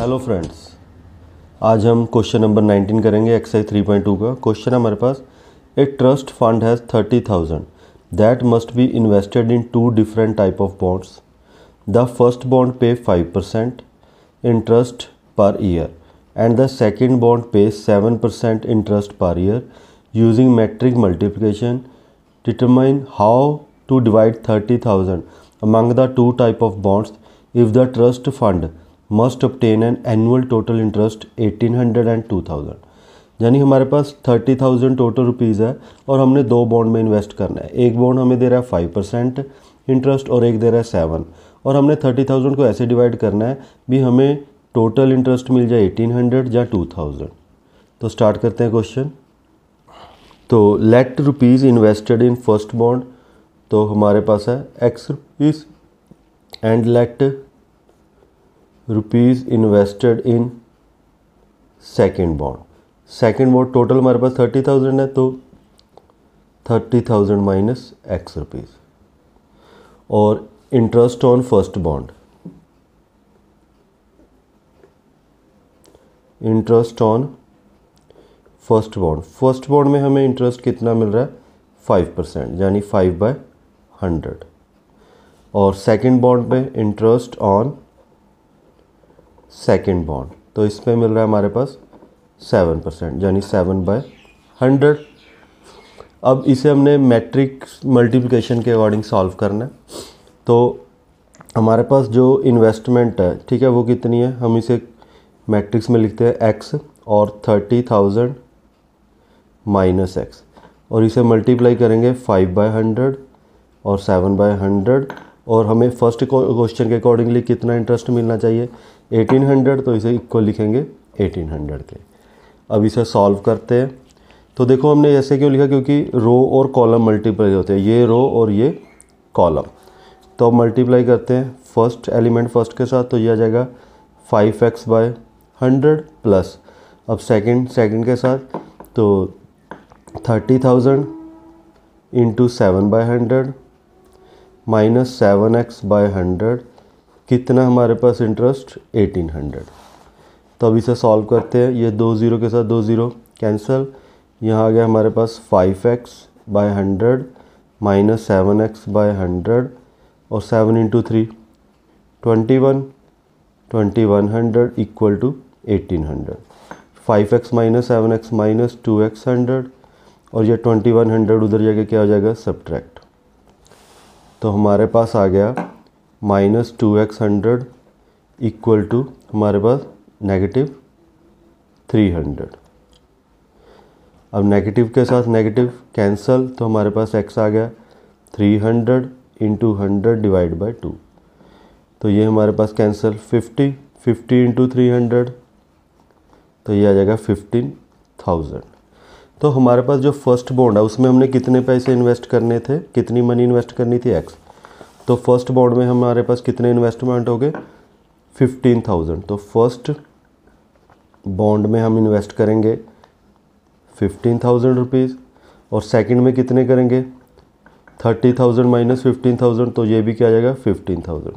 Hello friends आज हम question number 19 करेंगे एक्सरसाइज 3.2 का। क्वेश्चन हमारे पास a trust fund has thirty thousand that must be invested in two different type of bonds the first bond pay five percent interest per year and the second bond pay seven percent interest per year using metric multiplication. Determine how to divide 30000 among the two type of bonds. If the trust fund must obtain an annual total interest eighteen hundred and two thousand यानी हमारे पास thirty thousand total rupees है और हमने दो bond में invest करना है। एक बॉन्ड हमें दे रहा है फाइव परसेंट इंटरेस्ट और एक दे रहा है सेवन और हमने थर्टी थाउज़ेंड को ऐसे डिवाइड करना है भी हमें टोटल इंटरेस्ट मिल जाए एटीन हंड्रेड या टू थाउज़ेंड तो स्टार्ट करते हैं क्वेश्चन तो let rupees invested in first bond तो हमारे पास है X rupees and let rupees invested in second bond second bond total हमारे पास थर्टी थाउज़ेंड है तो thirty thousand minus X rupees और interest on first bond interest on first bond first bond में हमें इंटरेस्ट कितना मिल रहा है? फाइव परसेंट यानी फाइव बाय हंड्रेड और second bond pay interest on second bond तो इस पर मिल रहा है हमारे पास सेवन परसेंट यानी सेवन बाय हंड्रेड अब इसे हमने मैट्रिक मल्टीप्लिकेशन के अकॉर्डिंग सॉल्व करना है। तो हमारे पास जो इन्वेस्टमेंट है, ठीक है, वो कितनी है? हम इसे मैट्रिक्स में लिखते हैं एक्स और थर्टी थाउज़ेंड माइनस एक्स और इसे मल्टीप्लाई करेंगे फाइव बाय हंड्रेड और सेवन बाय हंड्रेड और हमें फ़र्स्ट क्वेश्चन के अकॉर्डिंगली कितना इंटरेस्ट मिलना चाहिए? 1800 तो इसे इक्वल लिखेंगे 1800 के। अब इसे सॉल्व करते हैं। तो देखो हमने ऐसे क्यों लिखा? क्योंकि रो और कॉलम मल्टीप्लाई होते हैं। ये रो और ये कॉलम तो मल्टीप्लाई करते हैं। फ़र्स्ट एलिमेंट फ़र्स्ट के साथ तो ये आ जाएगा five X by hundred plus अब सेकंड सेकंड के साथ तो thirty thousand into seven by hundred minus seven X by hundred, कितना हमारे पास इंटरेस्ट? 1800 तो अब इसे सॉल्व करते हैं। ये दो ज़ीरो के साथ दो ज़ीरो, कैंसिल। यहाँ आ गया हमारे पास five X by hundred, minus seven X by hundred, और seven into three, twenty one twenty one hundred equal to eighteen hundred. Five X minus seven X minus two X hundred, और ये twenty one hundred उधर जाके क्या हो जाएगा? Subtract. तो हमारे पास आ गया minus two X hundred equal to हमारे पास नेगेटिव थ्री हंड्रेड। अब नेगेटिव के साथ नेगेटिव कैंसल तो हमारे पास एक्स आ गया three hundred into hundred divide by two. तो ये हमारे पास cancel fifty fifty into three hundred तो ये आ जाएगा फिफ्टीन थाउज़ेंड। तो हमारे पास जो फ़र्स्ट बॉन्ड है, उसमें हमने कितने पैसे इन्वेस्ट करने थे? कितनी मनी इन्वेस्ट करनी थी? एक्स तो फ़र्स्ट बॉन्ड में हमारे पास कितने इन्वेस्टमेंट हो गए? फिफ्टीन थाउज़ेंड तो फ़र्स्ट बॉन्ड में हम इन्वेस्ट करेंगे फिफ्टीन थाउज़ेंड रुपीज़ और सेकंड में कितने करेंगे? Thirty thousand minus fifteen thousand तो ये भी क्या आ जाएगा? फिफ्टीन थाउज़ेंड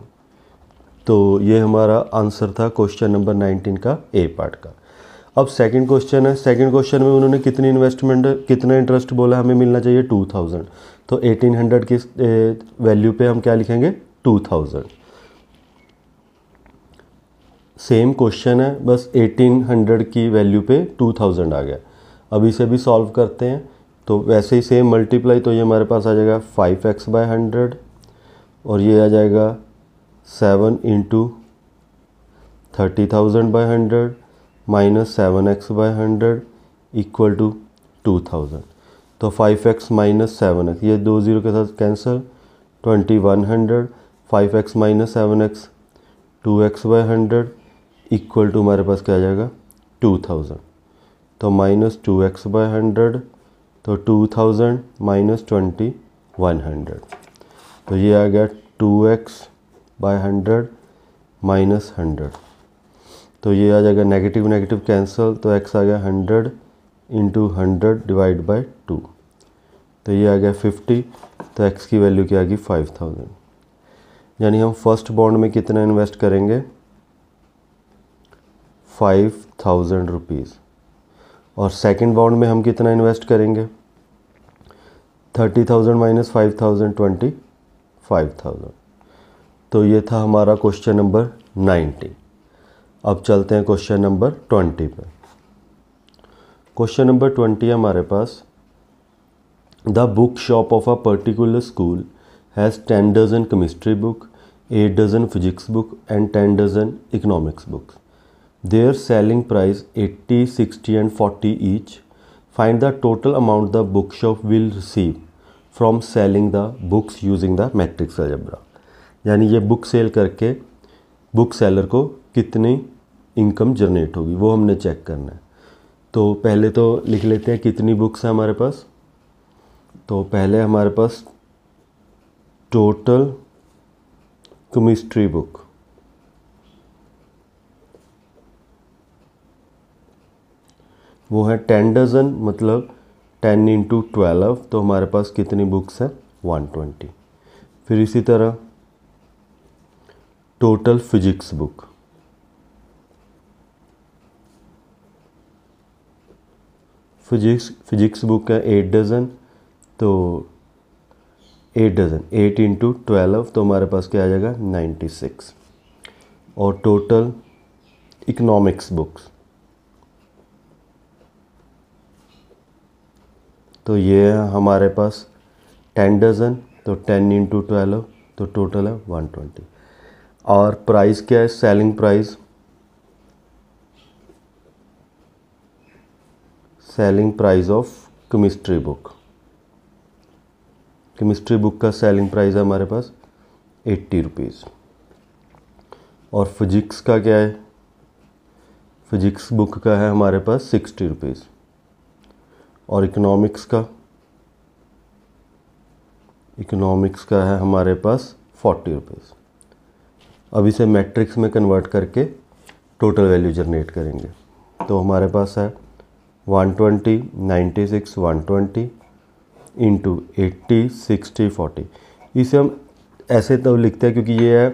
तो ये हमारा आंसर था क्वेश्चन नंबर नाइनटीन का ए पार्ट का। अब सेकंड क्वेश्चन है। सेकंड क्वेश्चन में उन्होंने कितनी इन्वेस्टमेंट कितना इंटरेस्ट बोला हमें मिलना चाहिए? टू थाउज़ेंड तो 1800 की वैल्यू पे हम क्या लिखेंगे? 2000 सेम क्वेश्चन है, बस 1800 की वैल्यू पे 2000 आ गया। अब इसे भी सॉल्व करते हैं। तो वैसे ही सेम मल्टीप्लाई तो ये हमारे पास आ जाएगा फाइव एक्स बाय हंड्रेड और ये आ जाएगा seven into thirty thousand by hundred minus seven X by hundred equal to two thousand तो five X minus seven X ये दो ज़ीरो के साथ cancel twenty one hundred five X minus seven X two X by hundred equal to हमारे पास क्या आ जाएगा? टू थाउज़ेंड तो minus two X by hundred तो two thousand minus twenty one hundred तो ये आ गया two X by hundred minus hundred तो ये आ जाएगा नेगेटिव नेगेटिव कैंसिल तो एक्स आ गया hundred into hundred divide by two तो ये आ गया फिफ्टी तो एक्स की वैल्यू क्या आ गई? फाइव थाउज़ेंड यानी हम फ़र्स्ट बॉन्ड में कितना इन्वेस्ट करेंगे? फाइव थाउज़ेंड रुपीज़ और सेकंड बाउंड में हम कितना इन्वेस्ट करेंगे? Thirty thousand minus five thousand twenty five thousand तो ये था हमारा क्वेश्चन नंबर नाइन्टी अब चलते हैं क्वेश्चन नंबर ट्वेंटी पे क्वेश्चन नंबर ट्वेंटी हमारे पास the book shop of a particular school has ten dozen chemistry book eight dozen physics book and ten dozen economics books Their selling price 80, 60 and 40 each. Find the total amount the bookshop will receive from selling the books using the matrix algebra. यानी ये book sell करके book seller को कितनी income generate होगी, वो हमने check करना है। तो पहले तो लिख लेते हैं कितनी बुक्स हैं हमारे पास। तो पहले हमारे पास टोटल केमिस्ट्री बुक वो है टेन डज़न मतलब टेन इंटू ट्वेल्व तो हमारे पास कितनी बुक्स है? वन ट्वेंटी फिर इसी तरह total physics book physics physics book है एट डज़न तो eight dozen eight into twelve तो हमारे पास क्या आ जाएगा? नाइन्टी सिक्स और टोटल इकोनॉमिक्स बुक्स तो ये है हमारे पास टेन डज़न तो टेन इंटू ट्वेल्व तो टोटल है वन ट्वेंटी और प्राइस क्या है? Selling price selling price of chemistry book chemistry book का सेलिंग प्राइस है हमारे पास एट्टी रुपीज़ और फिजिक्स का क्या है? फिजिक्स बुक का है हमारे पास सिक्सटी रुपीज़ और इकोनॉमिक्स का? इकोनॉमिक्स का है हमारे पास फोर्टी रुपीज़ अब इसे मैट्रिक्स में कन्वर्ट करके टोटल वैल्यू जनरेट करेंगे. तो हमारे पास है one twenty ninety six one twenty into eighty sixty forty इसे हम ऐसे तो लिखते हैं क्योंकि ये है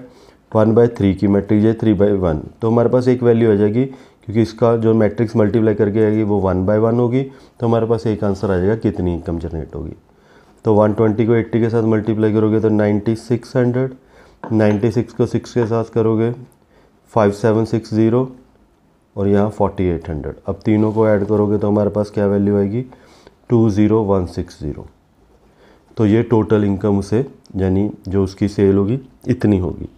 वन बाई थ्री की मैट्रिक्स ये थ्री बाई वन तो हमारे पास एक वैल्यू आ जाएगी क्योंकि इसका जो मैट्रिक्स मल्टीप्लाई करके आएगी वो वन बाय वन होगी तो हमारे पास एक आंसर आ जाएगा कितनी इनकम जनरेट होगी. तो 120 को 80 के साथ मल्टीप्लाई करोगे तो 9600 96 को 6 के साथ करोगे 5760 और यहाँ 4800 अब तीनों को ऐड करोगे तो हमारे पास क्या वैल्यू आएगी? 20160 तो ये टोटल इनकम उसे, यानी जो उसकी सेल होगी, इतनी होगी।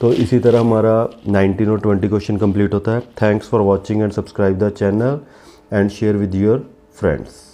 तो इसी तरह हमारा 19 और 20 क्वेश्चन कंप्लीट होता है। Thanks for watching and subscribe the channel and share with your friends